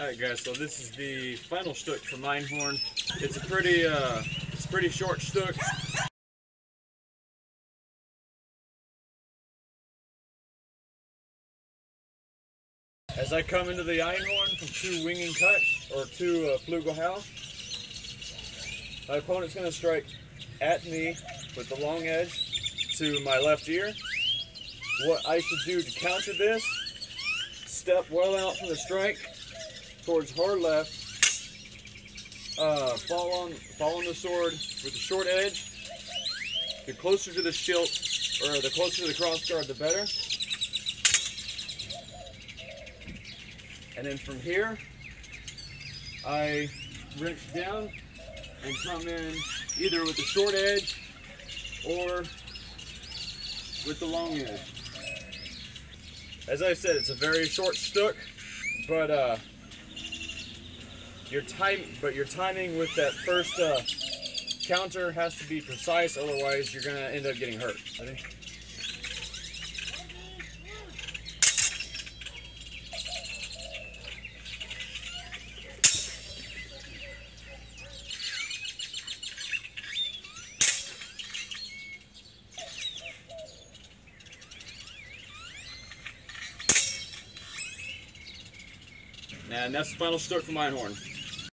Alright guys, so this is the final Stück for Einhorn. It's a pretty uh it's pretty short Stück. As I come into the Einhorn from two winging cuts, or two uh, Flugelhau, my opponent's going to strike at me with the long edge to my left ear. What I should do to counter this, step well out from the strike towards hard left, uh, fall on fall on the sword with the short edge. The closer to the shield, or the closer to the crossguard, the better. And then from here, I wrench down and come in either with the short edge or with the long edge. As I said, it's a very short Stück, but uh, your time, but your timing with that first uh, counter has to be precise, otherwise you're gonna end up getting hurt. Think. And that's the final Stück for Einhorn.